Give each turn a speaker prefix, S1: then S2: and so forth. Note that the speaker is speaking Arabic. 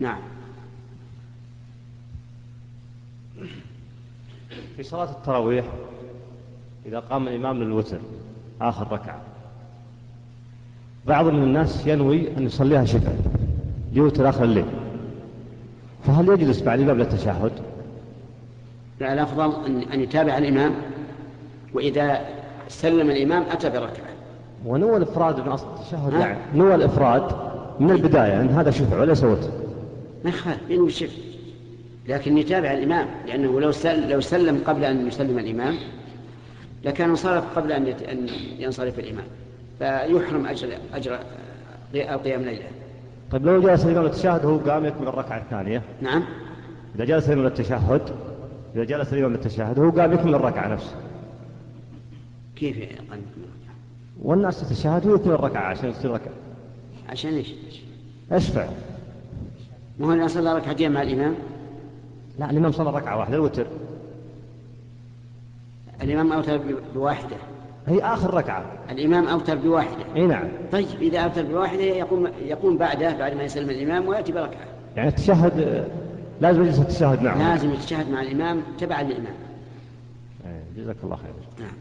S1: نعم
S2: في صلاة التراويح إذا قام الإمام للوتر آخر ركعة بعض من الناس ينوي أن يصليها شفع يوتر آخر الليل فهل يجلس بعد الإمام للتشهد؟
S1: لا الأفضل أن أن يتابع الإمام وإذا سلم الإمام أتى بركعة
S2: ونوى الإفراد من أصل التشهد؟ يعني نوى الإفراد من البداية أن هذا شفع وليس وتر
S1: ما يخالف ينوي الشفع لكن يتابع الإمام لأنه لو سل لو سلم قبل أن يسلم الإمام لكان انصرف قبل أن أن ينصرف الإمام. فيحرم أجر أجر القيام ليلة.
S2: طيب لو جلس الإمام للتشهد وهو قام يكمل الركعة الثانية.
S1: نعم.
S2: إذا جلس الإمام للتشهد إذا جلس الإمام للتشهد وهو قام يكمل الركعة نفسه.
S1: كيف يقام
S2: والناس تتشهد ويكمل الركعة عشان يصير ركعة.
S1: عشان إيش؟
S2: اشفع
S1: ما هو الآن صلى ركعتين مع الإمام؟
S2: لا الإمام صلى ركعة واحدة الوتر.
S1: الإمام أوتر بواحدة.
S2: هي آخر ركعة.
S1: الإمام أوتر بواحدة.
S2: أي نعم.
S1: طيب إذا أوتر بواحدة يقوم يقوم بعده بعد ما يسلم الإمام ويأتي بركعة.
S2: يعني التشهد لازم يجلس التشهد معه.
S1: لازم يتشهد مع الإمام تبعا للإمام.
S2: إيه، جزاك الله خير.
S1: نعم.